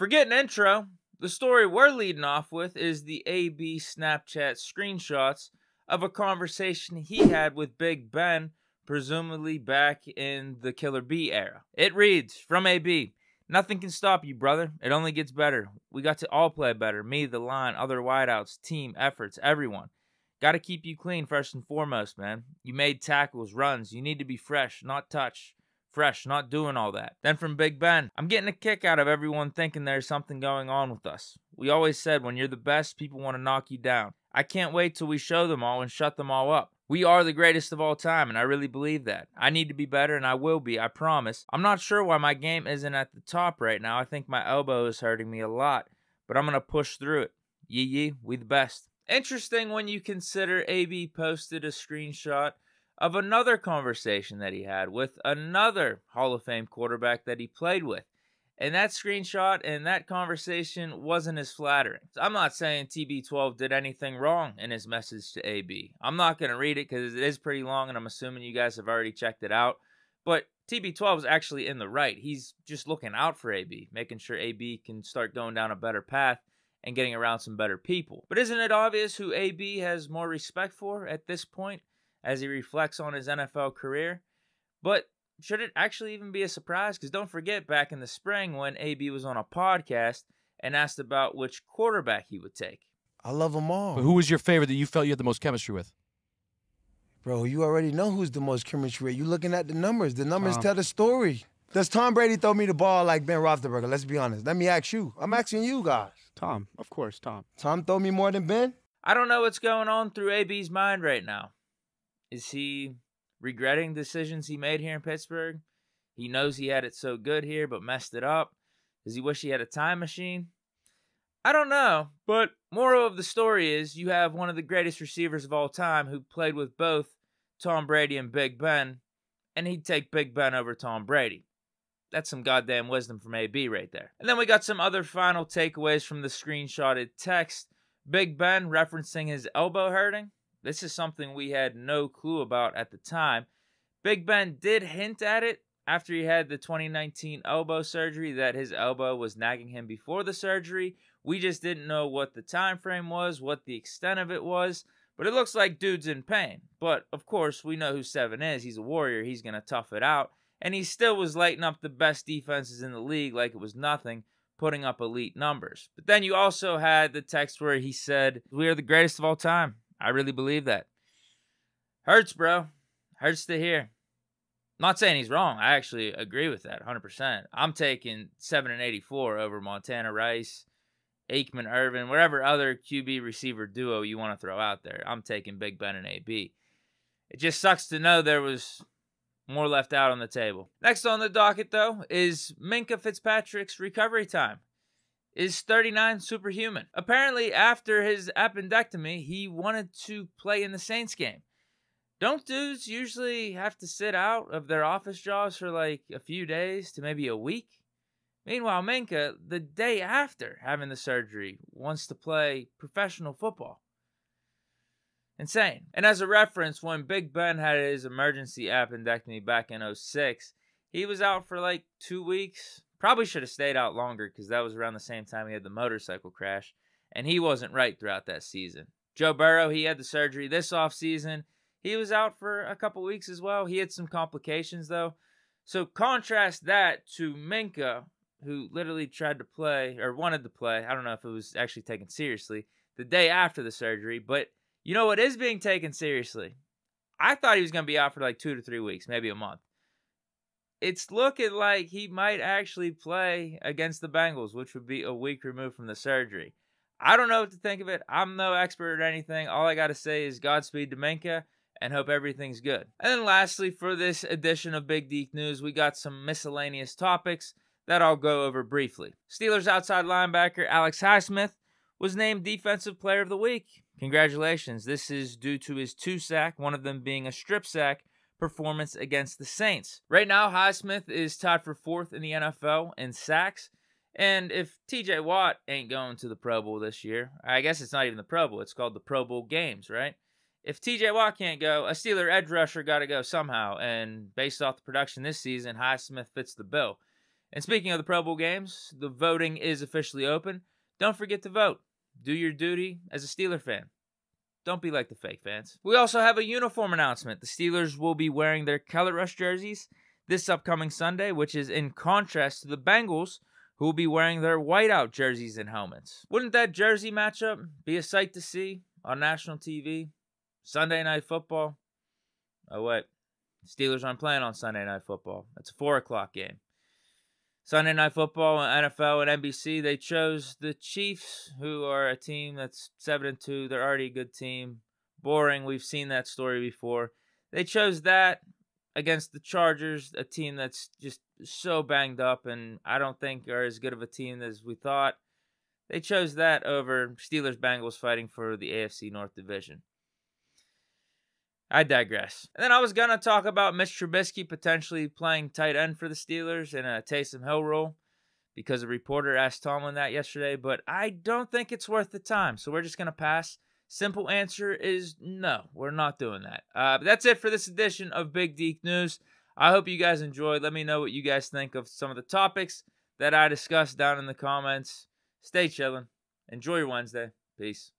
Forget an intro. The story we're leading off with is the AB Snapchat screenshots of a conversation he had with Big Ben, presumably back in the Killer B era. It reads from AB Nothing can stop you, brother. It only gets better. We got to all play better. Me, the line, other wideouts, team, efforts, everyone. Got to keep you clean first and foremost, man. You made tackles, runs. You need to be fresh, not touch fresh, not doing all that. Then from Big Ben, I'm getting a kick out of everyone thinking there's something going on with us. We always said when you're the best, people want to knock you down. I can't wait till we show them all and shut them all up. We are the greatest of all time, and I really believe that. I need to be better, and I will be, I promise. I'm not sure why my game isn't at the top right now. I think my elbow is hurting me a lot, but I'm going to push through it. Yee yee, we the best. Interesting when you consider AB posted a screenshot of another conversation that he had with another Hall of Fame quarterback that he played with. And that screenshot and that conversation wasn't as flattering. I'm not saying TB12 did anything wrong in his message to AB. I'm not going to read it because it is pretty long and I'm assuming you guys have already checked it out. But TB12 is actually in the right. He's just looking out for AB, making sure AB can start going down a better path and getting around some better people. But isn't it obvious who AB has more respect for at this point? As he reflects on his NFL career. But should it actually even be a surprise? Because don't forget, back in the spring when AB was on a podcast and asked about which quarterback he would take. I love them all. But who was your favorite that you felt you had the most chemistry with? Bro, you already know who's the most chemistry. With. You looking at the numbers. The numbers Tom. tell the story. Does Tom Brady throw me the ball like Ben Roethlisberger? Let's be honest. Let me ask you. I'm asking you guys. Tom, of course, Tom. Tom throw me more than Ben? I don't know what's going on through AB's mind right now. Is he regretting decisions he made here in Pittsburgh? He knows he had it so good here, but messed it up. Does he wish he had a time machine? I don't know, but moral of the story is you have one of the greatest receivers of all time who played with both Tom Brady and Big Ben, and he'd take Big Ben over Tom Brady. That's some goddamn wisdom from AB right there. And then we got some other final takeaways from the screenshotted text. Big Ben referencing his elbow hurting. This is something we had no clue about at the time. Big Ben did hint at it after he had the 2019 elbow surgery that his elbow was nagging him before the surgery. We just didn't know what the time frame was, what the extent of it was, but it looks like dude's in pain. But of course, we know who 7 is. He's a warrior. He's going to tough it out. And he still was lighting up the best defenses in the league like it was nothing, putting up elite numbers. But then you also had the text where he said, "We are the greatest of all time." I really believe that. Hurts, bro. Hurts to hear. Not saying he's wrong. I actually agree with that 100%. I'm taking 7 and 84 over Montana Rice, Aikman Irvin, whatever other QB receiver duo you want to throw out there. I'm taking Big Ben and AB. It just sucks to know there was more left out on the table. Next on the docket, though, is Minkah Fitzpatrick's recovery time is 39 superhuman. Apparently, after his appendectomy, he wanted to play in the Saints game. Don't dudes usually have to sit out of their office jobs for like a few days to maybe a week? Meanwhile, Minkah, the day after having the surgery, wants to play professional football. Insane. And as a reference, when Big Ben had his emergency appendectomy back in 06, he was out for like two weeks, Probably should have stayed out longer because that was around the same time he had the motorcycle crash, and he wasn't right throughout that season. Joe Burrow, he had the surgery this offseason. He was out for a couple weeks as well. He had some complications though. So contrast that to Minkah, who literally tried to play or wanted to play. I don't know if it was actually taken seriously the day after the surgery, but you know what is being taken seriously? I thought he was going to be out for like two to three weeks, maybe a month it's looking like he might actually play against the Bengals, which would be a week removed from the surgery. I don't know what to think of it. I'm no expert at anything. All I got to say is Godspeed to Minkah and hope everything's good. And then lastly, for this edition of Big Deke News, we got some miscellaneous topics that I'll go over briefly. Steelers outside linebacker Alex Highsmith was named Defensive Player of the Week. Congratulations. This is due to his two sack, one of them being a strip sack performance against the Saints. Right now, Highsmith is tied for fourth in the NFL in sacks. And if TJ Watt ain't going to the Pro Bowl this year, I guess it's not even the Pro Bowl, it's called the Pro Bowl Games, right? If TJ Watt can't go, a Steeler edge rusher got to go somehow. And based off the production this season, Highsmith fits the bill. And speaking of the Pro Bowl games, the voting is officially open. Don't forget to vote. Do your duty as a Steeler fan. Don't be like the fake fans. We also have a uniform announcement. The Steelers will be wearing their Color Rush jerseys this upcoming Sunday, which is in contrast to the Bengals, who will be wearing their whiteout jerseys and helmets. Wouldn't that jersey matchup be a sight to see on national TV? Sunday night football. Oh wait, Steelers aren't playing on Sunday night football. It's a four o'clock game. Sunday Night Football, NFL, and NBC, they chose the Chiefs, who are a team that's 7 and 2. They're already a good team. Boring. We've seen that story before. They chose that against the Chargers, a team that's just so banged up and I don't think are as good of a team as we thought. They chose that over Steelers Bengals fighting for the AFC North Division. I digress. And then I was going to talk about Mitch Trubisky potentially playing tight end for the Steelers in a Taysom Hill role because a reporter asked Tomlin that yesterday, but I don't think it's worth the time. So we're just going to pass. Simple answer is no, we're not doing that. Uh, but that's it for this edition of Big Deke News. I hope you guys enjoyed. Let me know what you guys think of some of the topics that I discussed down in the comments. Stay chilling. Enjoy your Wednesday. Peace.